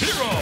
Hero!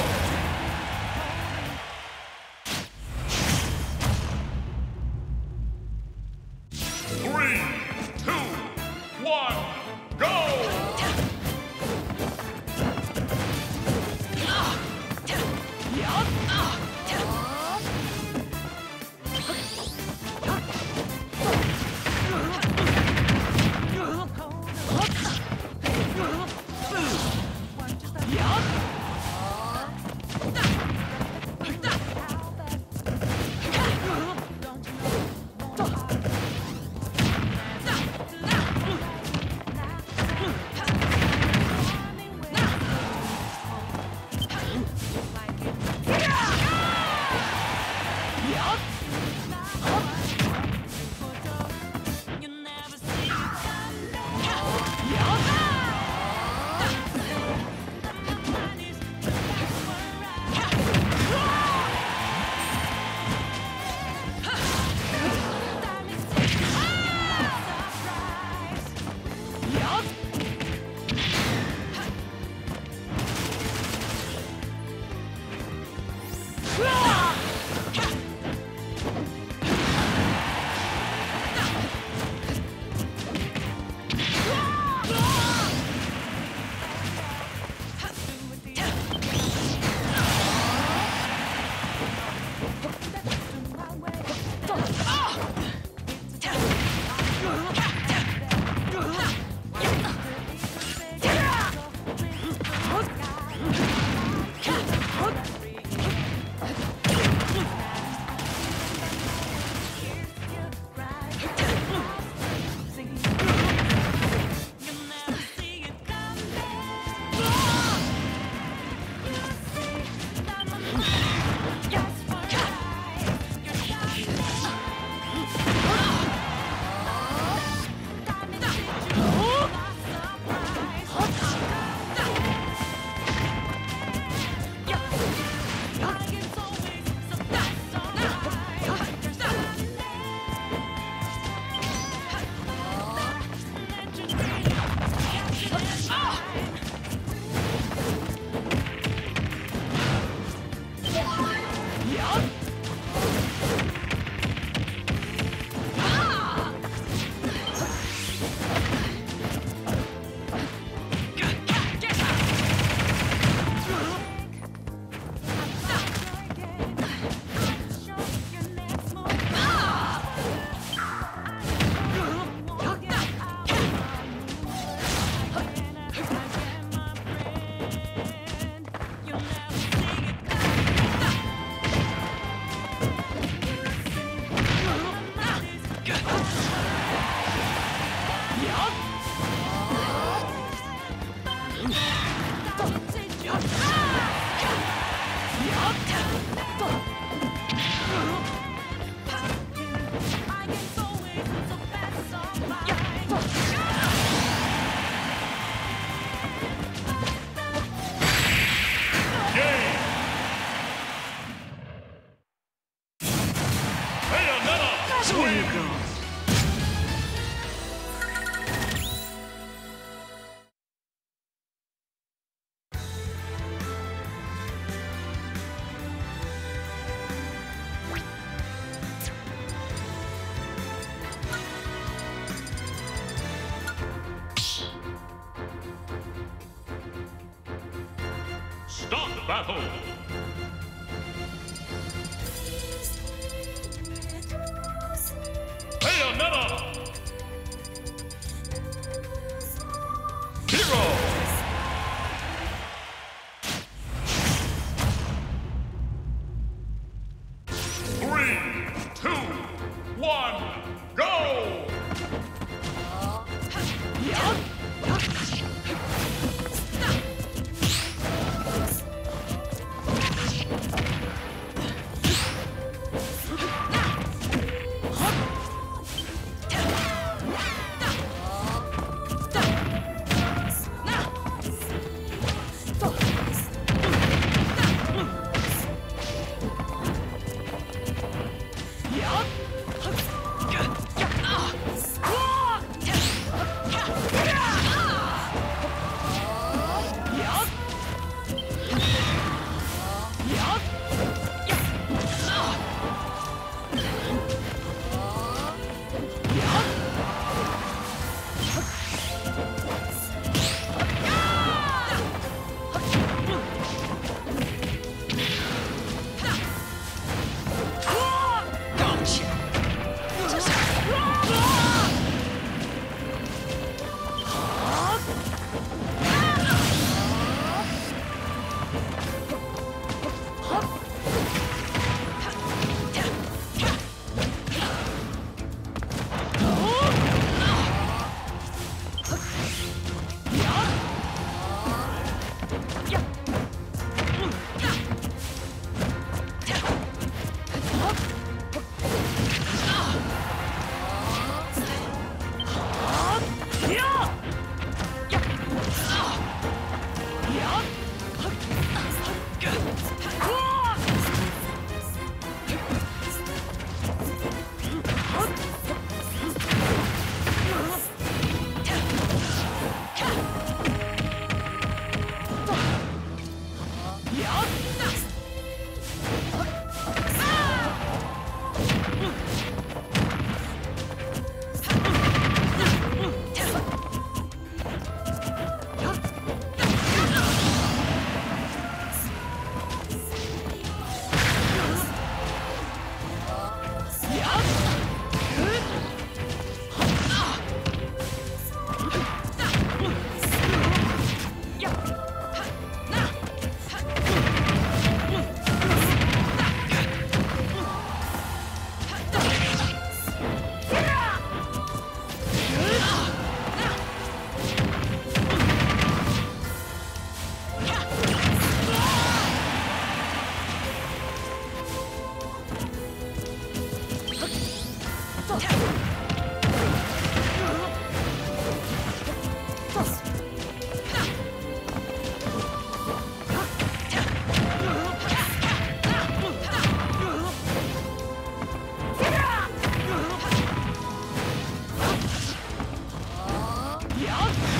やっ呀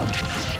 Oh!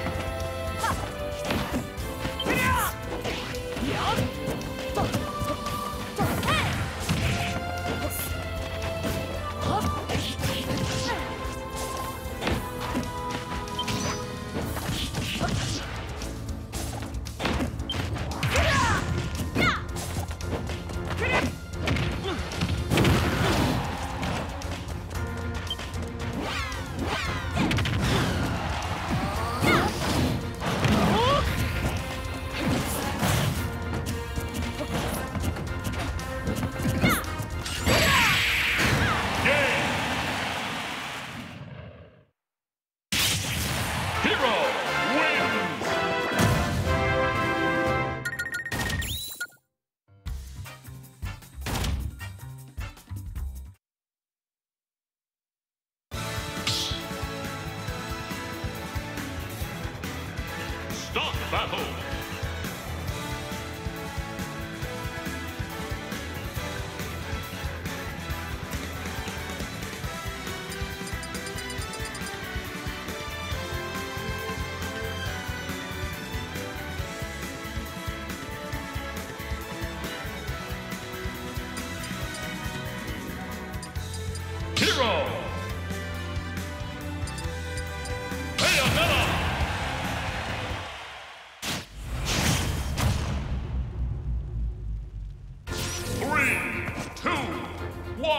や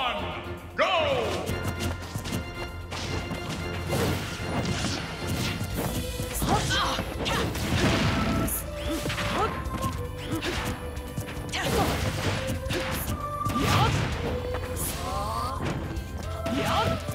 っ。